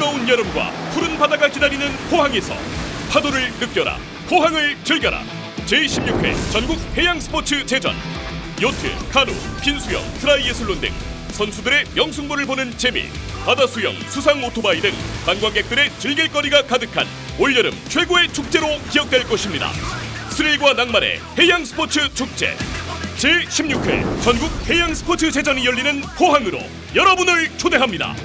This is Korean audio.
뜨거운 여름과 푸른 바다가 기다리는 포항에서 파도를 느껴라 포항을 즐겨라. 제16회 전국 해양 스포츠 제전. 요트, 카누, 핀수영, 트라이애슬론 등 선수들의 명승부를 보는 재미 바다 수영, 수상 오토바이 등 관광객들의 즐길 거리가 가득한 올여름 최고의 축제로 기억될 것입니다. 스릴과 낭만의 해양 스포츠 축제. 제16회 전국 해양 스포츠 제전이 열리는 포항으로 여러분을 초대합니다.